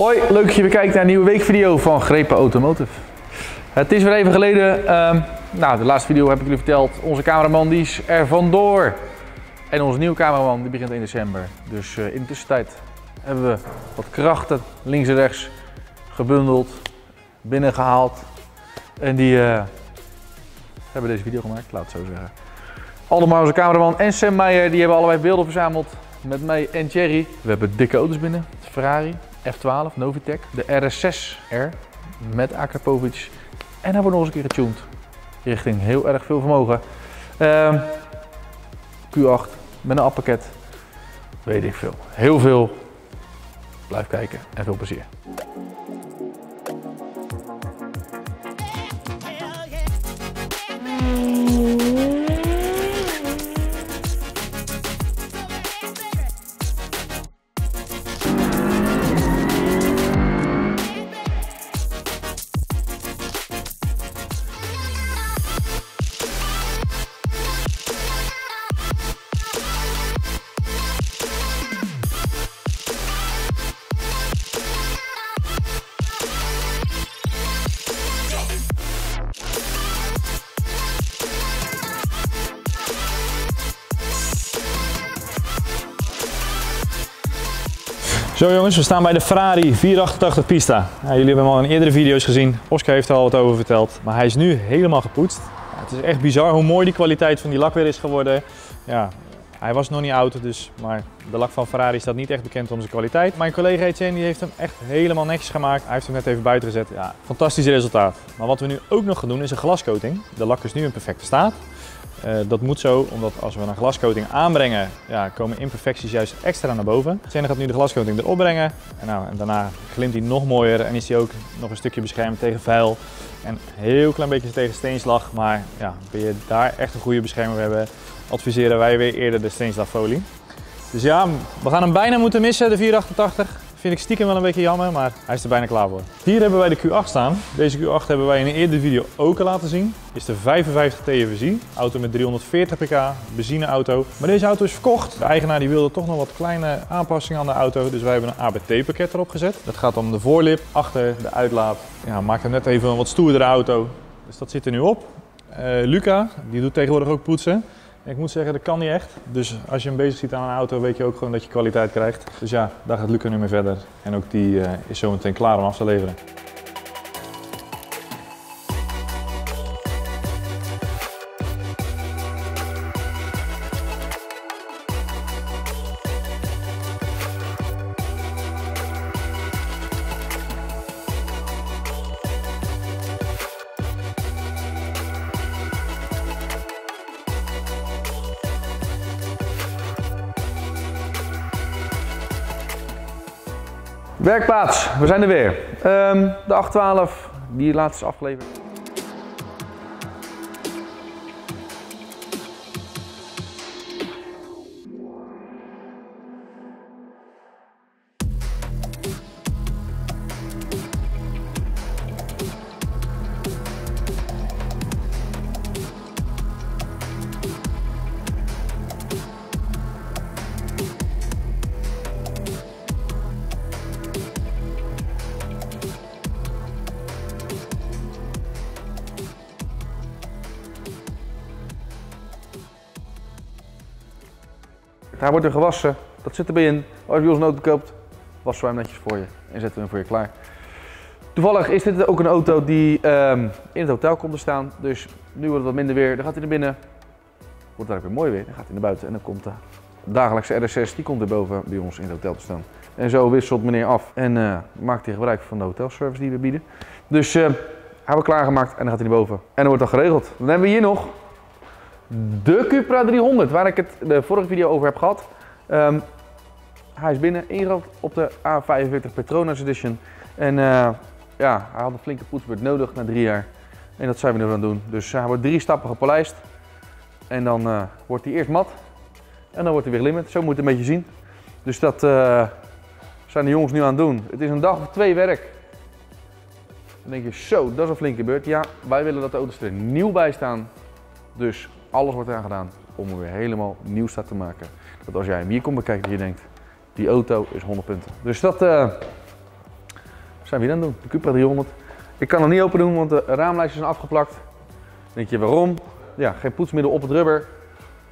Hoi, leuk dat je weer kijkt naar een nieuwe weekvideo van Grepen Automotive. Het is weer even geleden, ehm, nou de laatste video heb ik jullie verteld, onze cameraman die is er vandoor. En onze nieuwe cameraman die begint in december. Dus eh, in de tussentijd hebben we wat krachten links en rechts gebundeld, binnengehaald. En die eh, hebben deze video gemaakt, laat het zo zeggen. Allemaal onze cameraman en Sam Meijer, die hebben allebei beelden verzameld met mij en Thierry. We hebben dikke auto's binnen, Ferrari, F12, Novitec, de RS6R met Akrapovic. En hij wordt nog eens een keer getuned richting heel erg veel vermogen. Ehm, Q8 met een appakket, weet ik veel. Heel veel. Blijf kijken en veel plezier. Zo jongens, we staan bij de Ferrari 488 Pista. Jullie hebben hem al in eerdere video's gezien. Oscar heeft er al wat over verteld. Maar hij is nu helemaal gepoetst. Ja, het is echt bizar hoe mooi die kwaliteit van die lak weer is geworden. Ja, hij was nog niet oud, dus, maar de lak van Ferrari staat niet echt bekend om zijn kwaliteit. Mijn collega Etienne heeft hem echt helemaal netjes gemaakt. Hij heeft hem net even buiten gezet. Ja, fantastisch resultaat. Maar wat we nu ook nog gaan doen is een glascoating. De lak is nu in perfecte staat. Uh, dat moet zo, omdat als we een glascoating aanbrengen, ja, komen imperfecties juist extra naar boven. Senne gaat nu de glascoating erop brengen en, nou, en daarna glimt hij nog mooier en is hij ook nog een stukje beschermd tegen vuil. En een heel klein beetje tegen steenslag, maar ja, wil je daar echt een goede bescherming hebben, adviseren wij weer eerder de steenslagfolie. Dus ja, we gaan hem bijna moeten missen, de 488. Vind ik stiekem wel een beetje jammer, maar hij is er bijna klaar voor. Hier hebben wij de Q8 staan. Deze Q8 hebben wij in een eerdere video ook al laten zien. Is de 55 TFSI, auto met 340 pk, benzineauto. Maar deze auto is verkocht. De eigenaar die wilde toch nog wat kleine aanpassingen aan de auto, dus wij hebben een ABT pakket erop gezet. Dat gaat om de voorlip, achter de uitlaat. Ja, maakt hem net even een wat stoerdere auto. Dus dat zit er nu op. Uh, Luca, die doet tegenwoordig ook poetsen. Ik moet zeggen, dat kan niet echt. Dus als je hem bezig ziet aan een auto, weet je ook gewoon dat je kwaliteit krijgt. Dus ja, daar gaat Luca nu mee verder. En ook die uh, is zo meteen klaar om af te leveren. Werkplaats, we zijn er weer. Um, de 812, die laatst is afgeleverd. Hij wordt er gewassen, dat zit erbij in. Als je bij ons een auto koopt, wassen we hem netjes voor je en zetten we hem voor je klaar. Toevallig is dit ook een auto die um, in het hotel komt te staan. Dus nu wordt het wat minder weer. Dan gaat hij naar binnen. Wordt ook weer mooi weer. Dan gaat hij naar buiten en dan komt de dagelijkse RS6 die komt er boven bij ons in het hotel te staan. En zo wisselt meneer af en uh, maakt hij gebruik van de hotelservice die we bieden. Dus uh, hij wordt klaargemaakt en dan gaat hij naar boven. En dan wordt dat geregeld. Dan hebben we hier nog de Cupra 300, waar ik het de vorige video over heb gehad. Um, hij is binnen, ingerookt op de A45 Petronas Edition. En uh, ja, hij had een flinke poetsbeurt nodig na drie jaar. En dat zijn we nu aan het doen. Dus hij wordt drie stappen gepolijst. En dan uh, wordt hij eerst mat. En dan wordt hij weer limit. Zo moet je het een beetje zien. Dus dat uh, zijn de jongens nu aan het doen. Het is een dag of twee werk. Dan denk je, zo, dat is een flinke beurt. Ja, wij willen dat de auto's er nieuw bij staan. Dus alles wordt eraan gedaan om hem weer helemaal nieuw staat te maken. Dat als jij hem hier komt bekijken, dat je denkt, die auto is 100 punten. Dus dat, uh, zijn we het doen? De Cupra 300. Ik kan het niet open doen, want de raamlijstjes zijn afgeplakt. Dan denk je waarom? Ja, geen poetsmiddel op het rubber.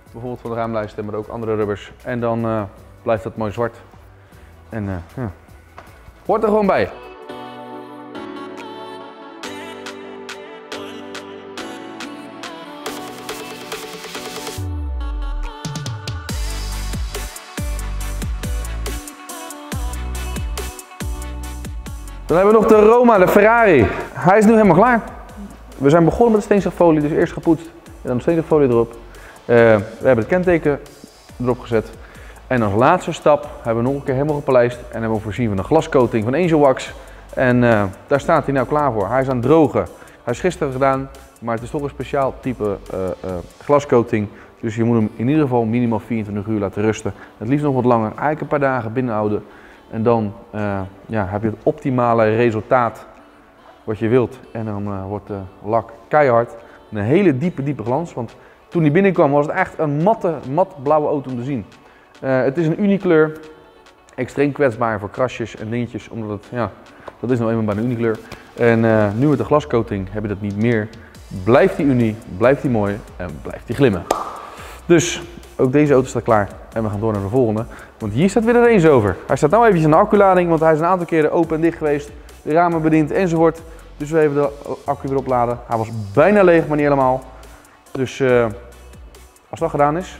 Bijvoorbeeld van de raamlijsten, maar ook andere rubbers. En dan uh, blijft dat mooi zwart. En uh, ja. hoort er gewoon bij. Dan hebben we nog de Roma, de Ferrari. Hij is nu helemaal klaar. We zijn begonnen met de steenslagfolie, dus eerst gepoetst en dan de steenslagfolie erop. Uh, we hebben het kenteken erop gezet. En als laatste stap hebben we nog een keer helemaal gepolijst en hebben we voorzien van een glascoating van Angel Wax. En uh, daar staat hij nou klaar voor. Hij is aan het drogen. Hij is gisteren gedaan, maar het is toch een speciaal type uh, glascoating. Dus je moet hem in ieder geval minimaal 24 uur laten rusten. Het liefst nog wat langer, eigenlijk een paar dagen binnenhouden. En dan uh, ja, heb je het optimale resultaat wat je wilt. En dan uh, wordt de lak keihard. Een hele diepe, diepe glans. Want toen die binnenkwam was het echt een matte, mat blauwe auto om te zien. Uh, het is een unikleur. Extreem kwetsbaar voor krasjes en dingetjes. Omdat het, ja, dat is nou eenmaal bij een unikleur. En nu met de glascoating heb je dat niet meer. Blijft die unie, blijft die mooi en blijft die glimmen. Dus ook deze auto staat klaar en we gaan door naar de volgende. Want hier staat weer een Range over. Hij staat nu eventjes in de acculading, want hij is een aantal keren open en dicht geweest. De ramen bediend enzovoort. Dus we even de accu weer opladen. Hij was bijna leeg, maar niet helemaal. Dus uh, als dat gedaan is,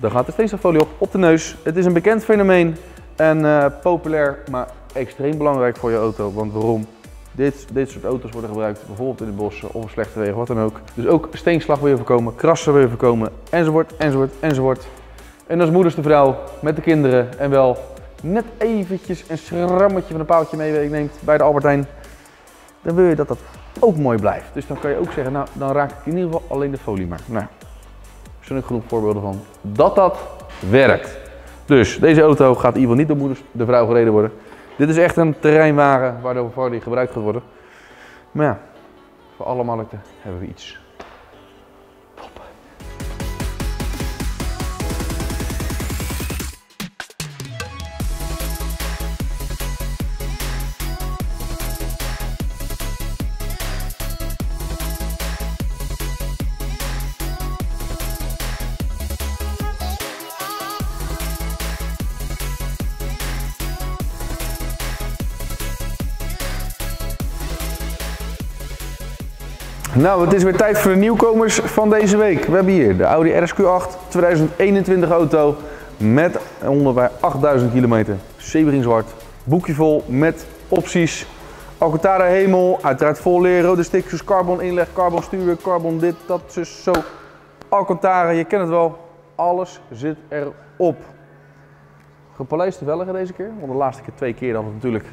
dan gaat de steensfolie op, op de neus. Het is een bekend fenomeen en uh, populair, maar extreem belangrijk voor je auto. Want waarom? Dit, soort auto's worden gebruikt bijvoorbeeld in de bossen of slechte wegen, wat dan ook. Dus ook steenslag wil je voorkomen, krassen wil je voorkomen, enzovoort, enzovoort, enzovoort. En als moeders de vrouw met de kinderen en wel net eventjes een schrammetje van een paaltje neemt bij de Albertijn, dan wil je dat dat ook mooi blijft. Dus dan kan je ook zeggen, nou dan raak ik in ieder geval alleen de folie maar. Nou, er zijn ook genoeg voorbeelden van dat dat werkt. Dus deze auto gaat in ieder geval niet door moeders de vrouw gereden worden. Dit is echt een terreinwagen waardoor die gebruikt gaat worden. Maar ja, voor alle markten hebben we iets. Nou, het is weer tijd voor de nieuwkomers van deze week. We hebben hier de Audi RSQ8 2021 auto met bij 8000 kilometer. Sebring zwart, boekje vol met opties. Alcantara hemel, uiteraard vol leer, rode stikjes, carbon inleg, carbon stuur, carbon dit, dat, zus, zo. Alcantara, je kent het wel. Alles zit erop. Gepolijste velgen deze keer, want de laatste keer twee keer dan natuurlijk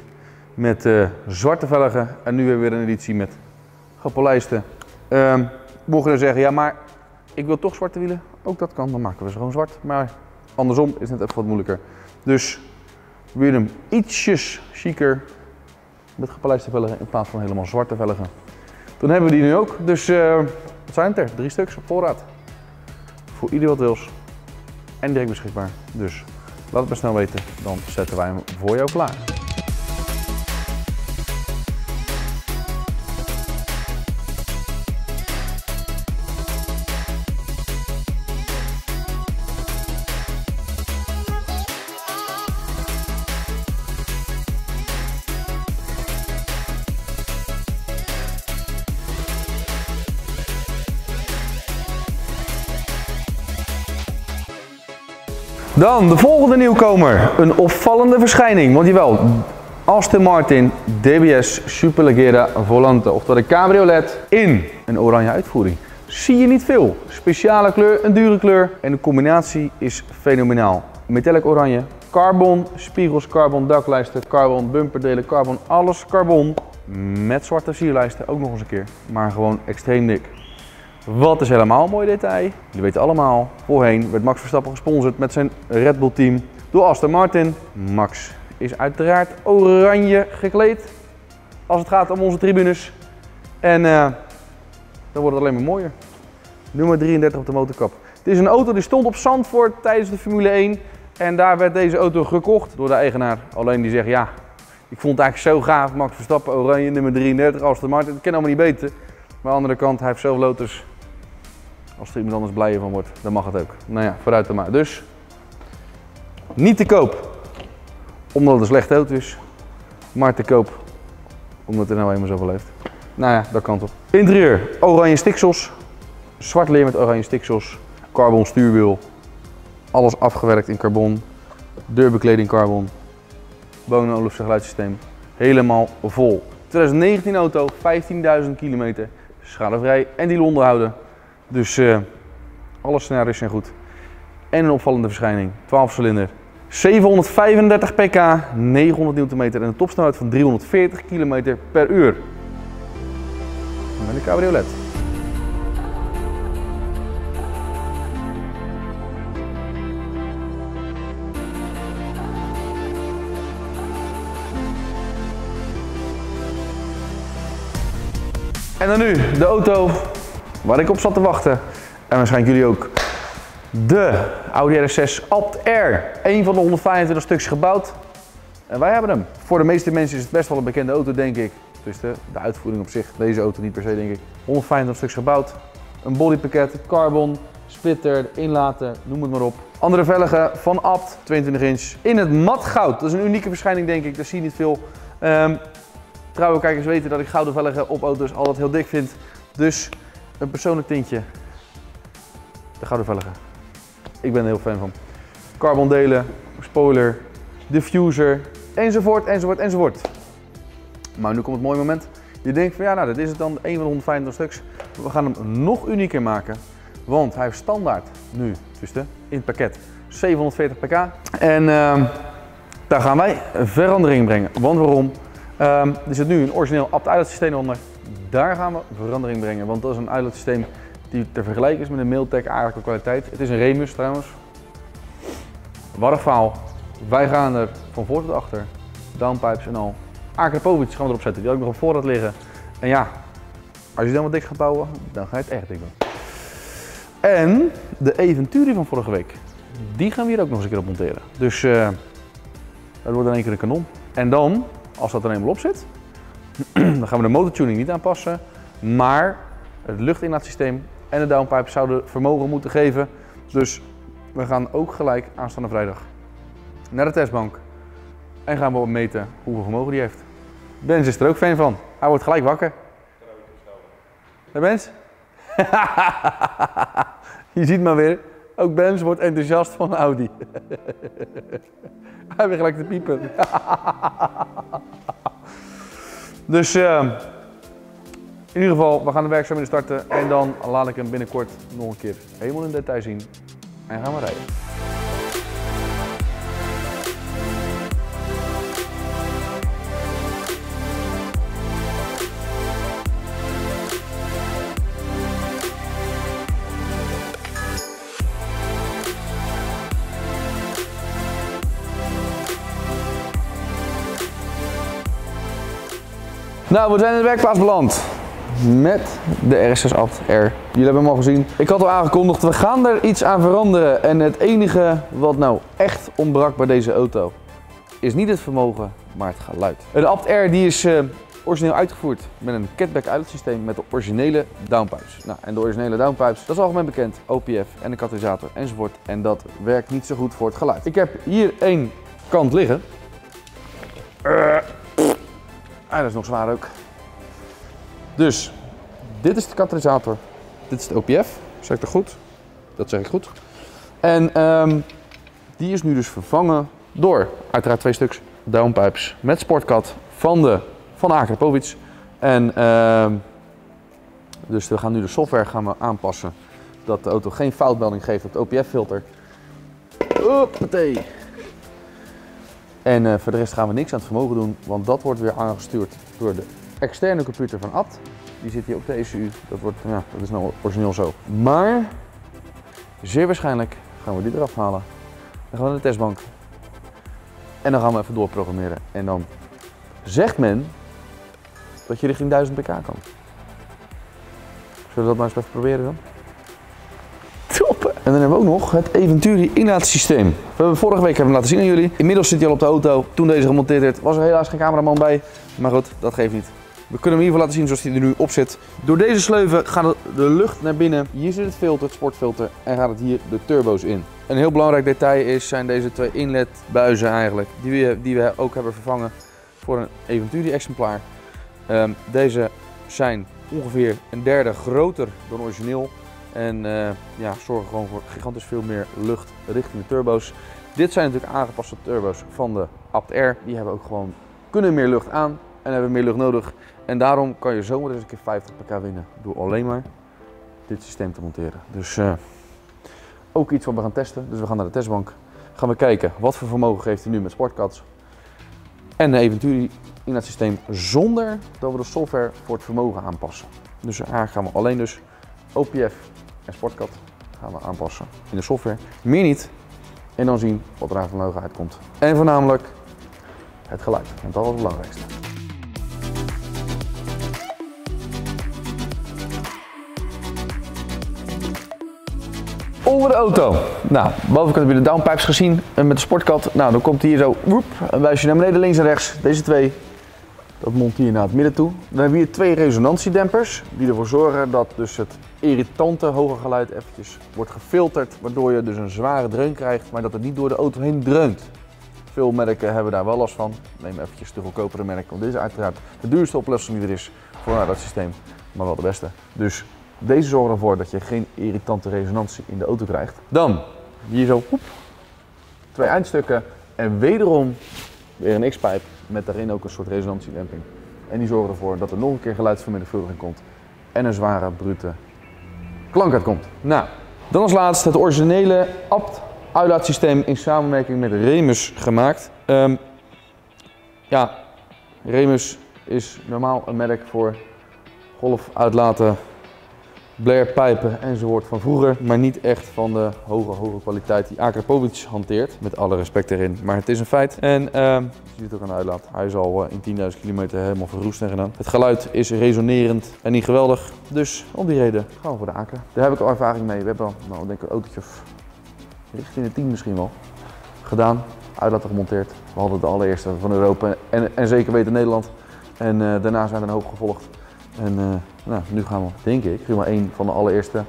met uh, zwarte velgen. En nu hebben we weer een editie met gepolijste. Um, mogen we zeggen, ja maar ik wil toch zwarte wielen. Ook dat kan, dan maken we ze gewoon zwart. Maar andersom is het even wat moeilijker. Dus wil je hem ietsjes chiquer met gepolijste velgen in plaats van helemaal zwarte velgen. Dan hebben we die nu ook. Dus uh, wat zijn het er? Drie stuks op voorraad. Voor ieder wat wils. En direct beschikbaar. Dus laat het maar snel weten. Dan zetten wij hem voor jou klaar. Dan de volgende nieuwkomer. Een opvallende verschijning. Want jawel, Aston Martin DBS Superleggera Volante. Oftewel de cabriolet in een oranje uitvoering. Zie je niet veel. Speciale kleur, een dure kleur. En de combinatie is fenomenaal. Metallic oranje, carbon, spiegels, carbon, daklijsten, carbon, bumperdelen, carbon, alles carbon. Met zwarte sierlijsten ook nog eens een keer. Maar gewoon extreem dik. Wat is helemaal mooi detail? Jullie weten allemaal, voorheen werd Max Verstappen gesponsord met zijn Red Bull team door Aston Martin. Max is uiteraard oranje gekleed als het gaat om onze tribunes. En uh, dan wordt het alleen maar mooier. Nummer 33 op de motorkap. Het is een auto die stond op Zandvoort tijdens de Formule 1. En daar werd deze auto gekocht door de eigenaar. Alleen die zegt ja, ik vond het eigenlijk zo gaaf. Max Verstappen, oranje, nummer 33, Aston Martin. Dat kan allemaal niet beter. Maar aan de andere kant, hij heeft zoveel auto's. Als er iemand anders blijer van wordt, dan mag het ook. Nou ja, vooruit dan maar. Dus, niet te koop. Omdat het een slechte auto is. Maar te koop. Omdat er nou eenmaal zoveel heeft. Nou ja, dat kan toch. Interieur, oranje stiksels. Zwart leer met oranje stiksels. Carbon stuurwiel. Alles afgewerkt in carbon. Deurbekleding carbon. Bonen geluidssysteem. Helemaal vol. 2019 auto, 15.000 kilometer. Schadevrij en die onderhouden. Dus uh, alle scenario's zijn goed. En een opvallende verschijning. 12 cilinder. 735 pk, 900 Nm en een topsnelheid van 340 km per uur. Met een cabriolet. En dan nu de auto waar ik op zat te wachten. En waarschijnlijk jullie ook. De Audi RS6 Apt R. Een van de 125 stuks gebouwd. En wij hebben hem. Voor de meeste mensen is het best wel een bekende auto, denk ik. Dus de, de uitvoering op zich, deze auto niet per se, denk ik. 125 stuks gebouwd. Een bodypakket, carbon, splitter, inlaten, noem het maar op. Andere velgen van Apt, 22 inch. In het mat goud. Dat is een unieke verschijning, denk ik. Dat zie je niet veel. Um, kijkers weten dat ik gouden velgen op auto's altijd heel dik vind. Dus een persoonlijk tintje. De gouden velgen. Ik ben heel fan van. Carbon delen, spoiler, diffuser, enzovoort, enzovoort, enzovoort. Maar nu komt het mooie moment. Je denkt van ja, nou, dit is het dan, een van de 125 stuks. We gaan hem nog unieker maken. Want hij heeft standaard nu, dus in het pakket, 740 pk. En uh, daar gaan wij verandering brengen. Want waarom? Um, er zit nu een origineel apt systeem onder. Daar gaan we verandering brengen, want dat is een uitlaatsysteem die te vergelijken is met een Mailtech aardige kwaliteit. Het is een Remus trouwens. Wat. Wij gaan er van voor tot achter, downpipes en al. Akrapovic gaan we erop zetten, die ik nog op voorraad liggen. En ja, als je dan wat dik gaat bouwen, dan ga je het echt dik doen. En de Eventuri van vorige week, die gaan we hier ook nog eens een keer op monteren. Dus dat wordt in één keer een kanon. En dan als dat er eenmaal op zit, dan gaan we de motortuning niet aanpassen, maar het luchtinlaatsysteem en de downpipe zouden vermogen moeten geven. Dus we gaan ook gelijk aanstaande vrijdag naar de testbank en gaan we meten hoeveel vermogen die heeft. Bens is er ook fan van. Hij wordt gelijk wakker. Ja, Bens? Je ziet maar weer, ook Bens wordt enthousiast van Audi. Hij weer gelijk te piepen. dus uh, in ieder geval, we gaan de werkzaamheden starten en dan laat ik hem binnenkort nog een keer helemaal in detail zien en gaan we rijden. Nou, we zijn in de werkplaats beland met de RS6 Abt R. Jullie hebben hem al gezien. Ik had al aangekondigd, we gaan er iets aan veranderen. En het enige wat nou echt ontbrak bij deze auto is niet het vermogen, maar het geluid. De Abt R die is uh, origineel uitgevoerd met een catback uitlaatsysteem met de originele downpipes. Nou, en de originele downpipes, dat is algemeen bekend, OPF en een katalysator enzovoort. En dat werkt niet zo goed voor het geluid. Ik heb hier één kant liggen. Ah, dat is nog zwaar ook. Dus, dit is de katalysator. Dit is de OPF. Zeg ik dat goed? Dat zeg ik goed. En um, die is nu dus vervangen door uiteraard twee stuks downpipes met sportcat van de van Akrapovic. En um, dus we gaan nu de software gaan we aanpassen dat de auto geen foutmelding geeft op het OPF filter. Hoppatee. En uh, voor de rest gaan we niks aan het vermogen doen, want dat wordt weer aangestuurd door de externe computer van Abt. Die zit hier op de ECU. Dat, wordt, ja, dat is nou origineel zo. Maar zeer waarschijnlijk gaan we die eraf halen. Dan gaan we naar de testbank. En dan gaan we even doorprogrammeren. En dan zegt men dat je richting 1000 pk kan. Zullen we dat maar eens even proberen dan? En dan hebben we ook nog het Eventuri inlaatsysteem. We hebben vorige week hebben we laten zien aan jullie. Inmiddels zit hij al op de auto. Toen deze gemonteerd werd, was er helaas geen cameraman bij. Maar goed, dat geeft niet. We kunnen hem in ieder geval laten zien zoals hij er nu op zit. Door deze sleuven gaat de lucht naar binnen. Hier zit het filter, het sportfilter. En gaat het hier de turbo's in. Een heel belangrijk detail is, zijn deze twee inlet buizen eigenlijk. Die we, die we ook hebben vervangen voor een Eventuri exemplaar. Ehm, deze zijn ongeveer een derde groter dan origineel. En uh, ja, zorgen gewoon voor gigantisch veel meer lucht richting de turbo's. Dit zijn natuurlijk aangepaste turbo's van de Apt Air. Die hebben ook gewoon, kunnen meer lucht aan en hebben meer lucht nodig. En daarom kan je zomaar eens een keer 50 pk winnen door alleen maar dit systeem te monteren. Dus uh, ook iets wat we gaan testen. Dus we gaan naar de testbank. Gaan we kijken wat voor vermogen geeft hij nu met Sportcats. En eventueel in het systeem zonder dat we de software voor het vermogen aanpassen. Dus daar gaan we alleen dus OPF en Sportcat gaan we aanpassen in de software. Meer niet. En dan zien wat er aan vermogen uitkomt. En voornamelijk het geluid, want dat is het belangrijkste. Onder de auto. Nou, bovenkant heb je de downpipes gezien met de sportkat. Nou, dan komt hier zo, woep, en wijs je naar beneden links en rechts. Deze twee, dat monteer je naar het midden toe. Dan hebben we hier twee resonantiedempers, die ervoor zorgen dat dus het irritante hoge geluid eventjes wordt gefilterd, waardoor je dus een zware dreun krijgt, maar dat het niet door de auto heen dreunt. Veel merken hebben daar wel last van. Neem eventjes de goedkopere merken, want dit is uiteraard de duurste oplossing die er is voor dat systeem, maar wel de beste. Dus deze zorgen ervoor dat je geen irritante resonantie in de auto krijgt. Dan hier zo hoep, twee eindstukken en wederom weer een X-pijp met daarin ook een soort resonantiedemping. En die zorgen ervoor dat er nog een keer geluidsvermenigvuldiging komt en een zware, brute klank uitkomt. Nou, dan als laatste het originele apt uitlaatsysteem in samenwerking met Remus gemaakt. Um, ja, Remus is normaal een merk voor golfuitlaten Blair-pijpen enzovoort van vroeger, maar niet echt van de hoge, hoge kwaliteit die Akrapovic hanteert. Met alle respect erin, maar het is een feit. En uh, je ziet het ook aan de uitlaat. Hij is al uh, in 10.000 kilometer helemaal verroest en gedaan. Het geluid is resonerend en niet geweldig. Dus om die reden gaan we voor de Acra. Daar heb ik al ervaring mee. We hebben al, nou, denk ik, een autootje of richting de 10 misschien wel gedaan. Uitlaten gemonteerd. We hadden de allereerste van Europa en, en zeker weten Nederland. En uh, daarna zijn er een hoop gevolgd. En uh, nou, nu gaan we, denk ik, prima een van de allereerste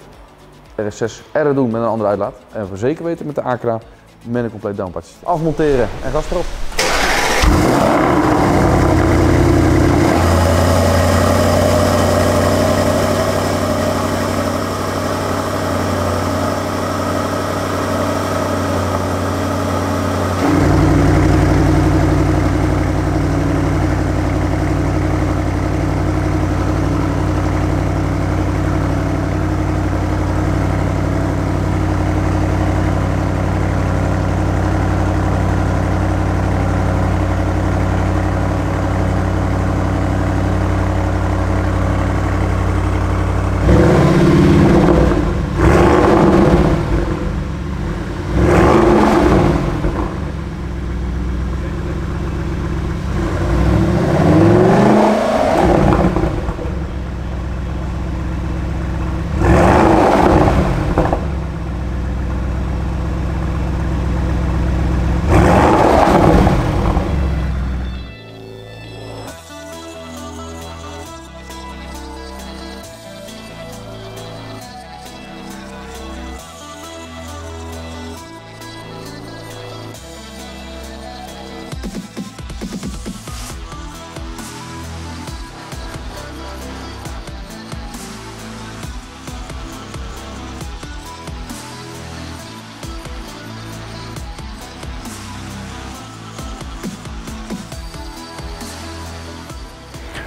RS6 R doen met een andere uitlaat. En voor zeker weten met de Acra met een compleet downpatch. Afmonteren en gas erop.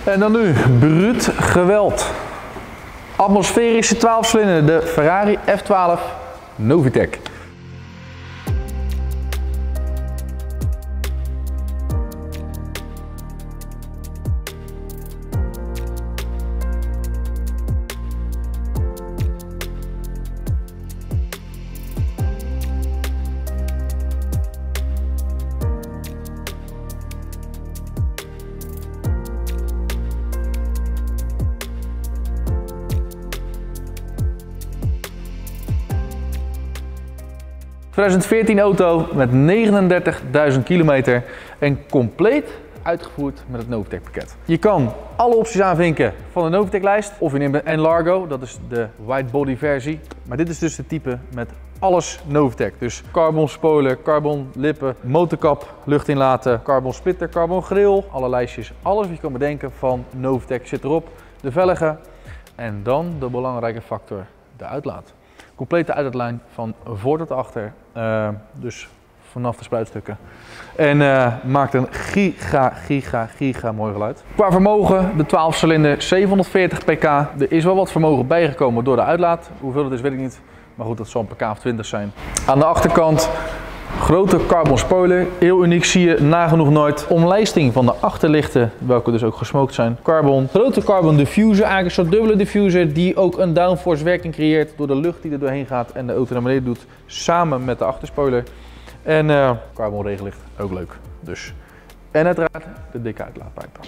En dan nu, bruut geweld. Atmosferische 12 cilinder, de Ferrari F12 Novitec. 2014 auto met 39.000 kilometer en compleet uitgevoerd met het Novitec pakket. Je kan alle opties aanvinken van de Novitec lijst of je neemt een Enlargo, dat is de white body versie. Maar dit is dus de type met alles Novitec. Dus carbon spoiler, carbon lippen, motorkap, lucht inlaten, carbon splitter, carbon grill, alle lijstjes, alles wat je kan bedenken van Novitec zit erop. De velgen en dan de belangrijke factor, de uitlaat. Complete uitlaatlijn van voor tot achter, uh, dus vanaf de spruitstukken. En uh, maakt een giga, giga, giga mooi geluid. Qua vermogen, de 12 cilinder, 740 pk. Er is wel wat vermogen bijgekomen door de uitlaat. Hoeveel het is, weet ik niet. Maar goed, dat zal een pk of 20 zijn. Aan de achterkant Grote carbon spoiler, heel uniek zie je nagenoeg nooit. Omlijsting van de achterlichten, welke dus ook gesmoked zijn. Carbon, grote carbon diffuser, eigenlijk een soort dubbele diffuser die ook een downforce werking creëert door de lucht die er doorheen gaat en de auto naar beneden doet samen met de achterspoiler. En uh, carbon regenlicht, ook leuk. Dus. En uiteraard de dikke uitlaatpijpen.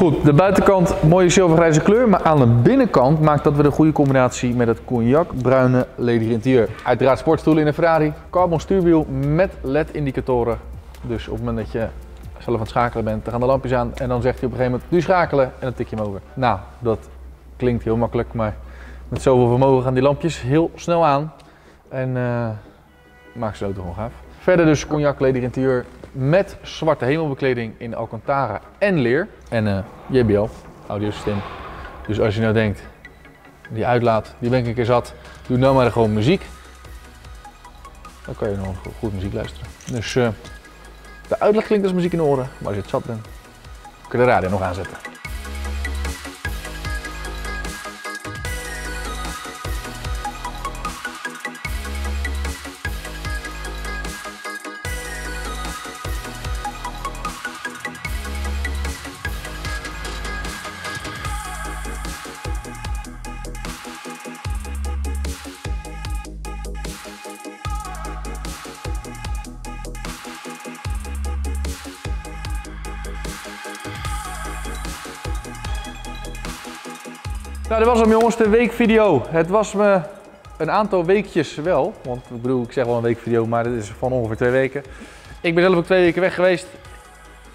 Goed, de buitenkant mooie zilvergrijze kleur, maar aan de binnenkant maakt dat weer een goede combinatie met het cognac-bruine lederen interieur. Uiteraard sportstoelen in een Ferrari, carbon stuurwiel met LED-indicatoren. Dus op het moment dat je zelf aan het schakelen bent, dan gaan de lampjes aan en dan zegt hij op een gegeven moment, nu schakelen en dan tik je hem over. Nou, dat klinkt heel makkelijk, maar met zoveel vermogen gaan die lampjes heel snel aan en uh, maakt ze de auto gewoon gaaf. Verder dus cognac-lederen interieur met zwarte hemelbekleding in Alcantara en leer. En uh, JBL, audiosysteem. Dus als je nou denkt, die uitlaat, die ben ik een keer zat, doe nou maar gewoon muziek. Dan kan je nog goed muziek luisteren. Dus uh, de uitleg klinkt als muziek in de oren, maar als je het zat bent, kun je de radio nog aanzetten. Jongens, de weekvideo. Het was me een aantal weekjes wel, want ik bedoel, ik zeg wel een weekvideo, maar dit is van ongeveer twee weken. Ik ben zelf ook twee weken weg geweest.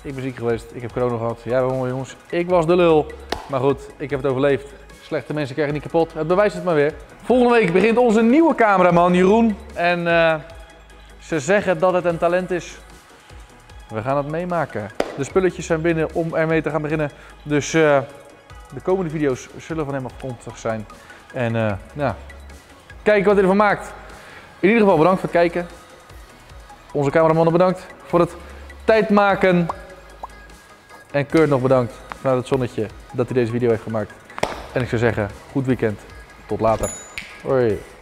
Ik ben ziek geweest, ik heb corona gehad. Ja, wel jongens, ik was de lul. Maar goed, ik heb het overleefd. Slechte mensen krijgen niet kapot. Het bewijst het maar weer. Volgende week begint onze nieuwe cameraman Jeroen. En uh, ze zeggen dat het een talent is. We gaan het meemaken. De spulletjes zijn binnen om ermee te gaan beginnen. Dus... Uh, de komende video's zullen van hem afkomstig zijn. En uh, nou, kijken wat hij ervan maakt. In ieder geval bedankt voor het kijken. Onze cameramannen bedankt voor het tijd maken. En Kurt nog bedankt vanuit het zonnetje dat hij deze video heeft gemaakt. En ik zou zeggen, goed weekend. Tot later. Hoi.